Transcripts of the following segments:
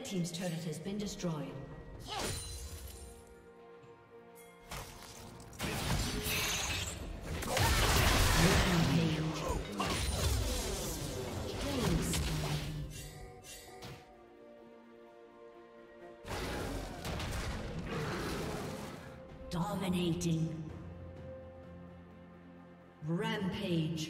Red Team's turret has been destroyed. Dominating. Rampage.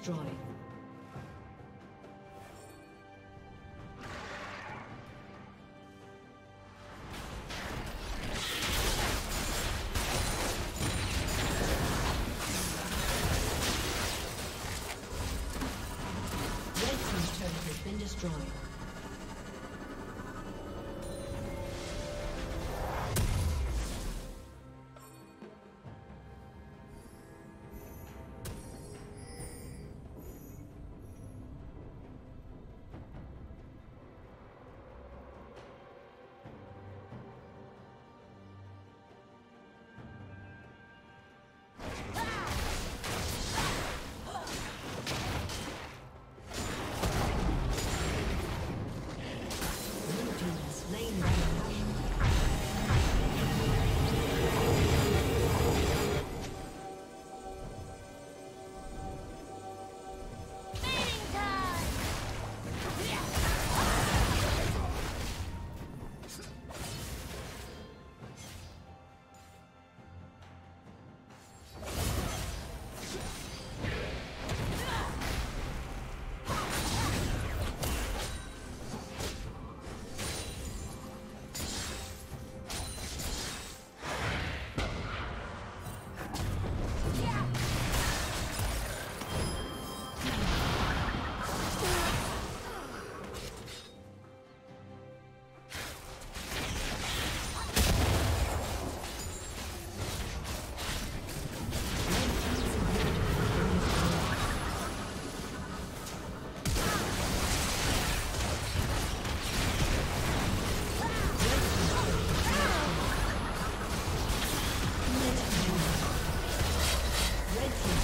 Destroyed.